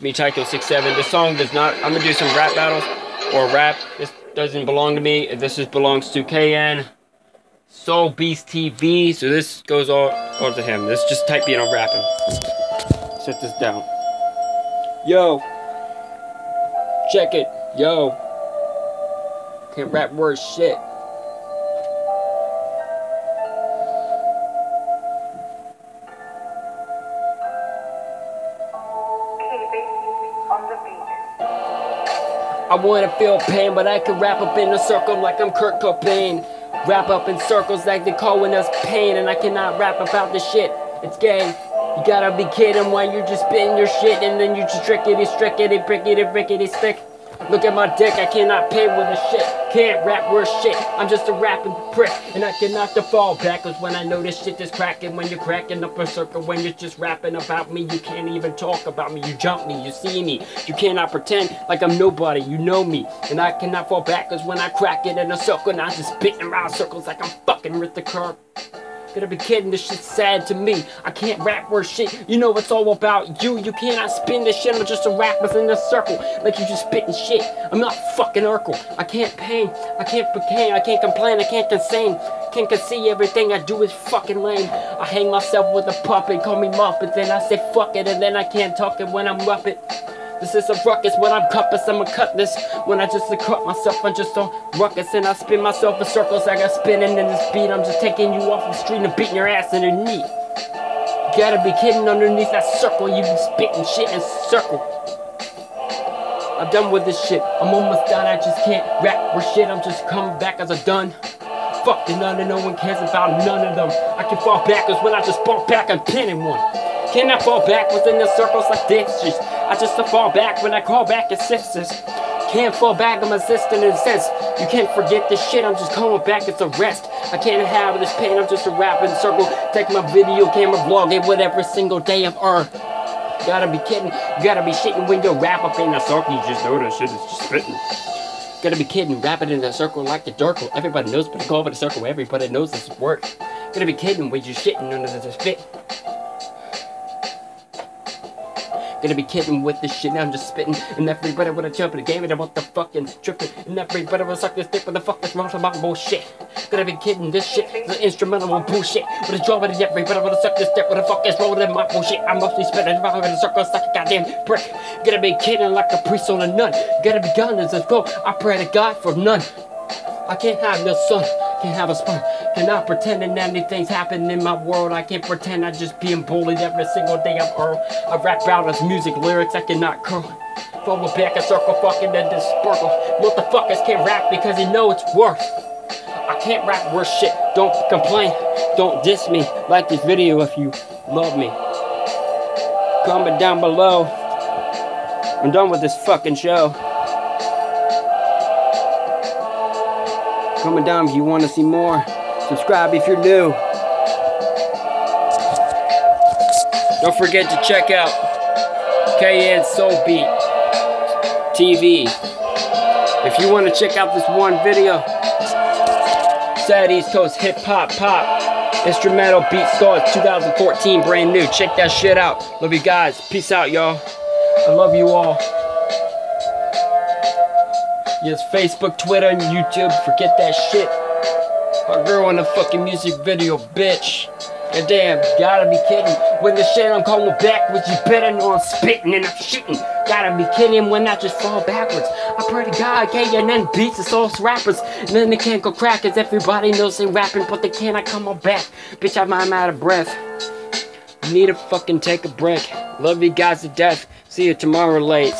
me tykil67. This song does not, I'm gonna do some rap battles or rap. This doesn't belong to me. This just belongs to KN Soulbeatz TV. So this goes all, all to him. This just type beat I'm rapping. Set this down. Yo. Check it. Yo. Can't rap words shit. I wanna feel pain, but I can wrap up in a circle like I'm Kurt Cobain. Wrap up in circles like they're calling us pain, and I cannot rap about this shit. It's gay. You gotta be kidding why you're just spitting your shit, and then you just trickety, strickety, prickety, rickety, stick. Look at my dick, I cannot pay with a shit. Can't rap worse shit. I'm just a rapping prick. And I cannot fall backwards when I know this shit is cracking. When you're cracking up a circle, when you're just rapping about me, you can't even talk about me. You jump me, you see me. You cannot pretend like I'm nobody. You know me. And I cannot fall backwards when I crack it in a circle. And I'm just spitting around circles like I'm fucking with the curb. Gotta be kidding, this shit's sad to me. I can't rap worse shit. You know it's all about you. You cannot spin this shit. I'm just a rapper in a circle. Like you just spitting shit. I'm not fucking Urkel. I can't pain. I can't pain. I can't complain. I can't insane. Can't see everything I do is fucking lame. I hang myself with a puppet. Call me Muppet. Then I say fuck it. And then I can't talk it when I'm Muppet. This is a ruckus when I'm cutlass, I'ma cut this. When I just cut myself, I'm just on ruckus and I spin myself in circles. I got spinning in this beat. I'm just taking you off the street and beating your ass underneath. You gotta be kidding underneath that circle. You be spitting shit in circle. I'm done with this shit. I'm almost done. I just can't rap or shit. I'm just coming back as a done. Fucking none and no one cares about none of them. I can fall backwards when I just fall back. I'm pinning one. Can I fall backwards in the circles like this? I just to fall back when I call back sisters. Can't fall back, I'm assistant in a sense. You can't forget this shit, I'm just coming back, it's a rest. I can't have this pain, I'm just a rapping circle. Take my video camera vlog, it whatever single day of earth. Gotta be kidding, you gotta be shitting when you rap up in a circle. You just know that shit is just spitting. Gotta be kidding, rap it in a circle like a dirkle. Everybody knows, but I call it a circle, everybody knows this work. Gotta be kidding when you're shitting under the spit. Gonna be kidding with this shit, now I'm just spitting. And everybody wanna jump in the game and I want the fucking tripping. And everybody wanna suck this dick, what the fuck is wrong about bullshit? Gonna be kidding, this shit an instrumental on bullshit. But it's drawing it, everybody wanna suck this dick, what the fuck is wrong with my bullshit? I'm mostly spitting around in circles like a goddamn brick. Gonna be kidding like a priest on a nun. Gonna be guns, let's go. I pray to God for none. I can't have no son, can't have a spun. Cannot pretend that anything's happening in my world. I can't pretend I'm just being bullied every single day I'm Earl. I rap out as music lyrics, I cannot curl. Forward back a circle, fucking in this sparkle. Motherfuckers can't rap because they know it's worth. I can't rap worse shit. Don't complain. Don't diss me. Like this video if you love me. Comment down below. I'm done with this fucking show. Comment down if you want to see more. Subscribe if you're new. Don't forget to check out KN Soul Beat TV. If you want to check out this one video, Sad East Coast Hip Hop Pop Instrumental Beat Stars 2014, brand new. Check that shit out. Love you guys. Peace out, y'all. I love you all. Yes, Facebook, Twitter, and YouTube. Forget that shit. My girl in a fucking music video, bitch. Goddamn, gotta be kidding. When the shit I'm coming backwards, you better know I'm spitting and I'm shitting. Gotta be kidding when I just fall backwards. I pray to God, okay, and then beats the all rappers. And then they can't go crackers. Everybody knows they rapping, but they cannot come on back. Bitch, I'm, I'm out of breath. Need to fucking take a break. Love you guys to death. See you tomorrow, late.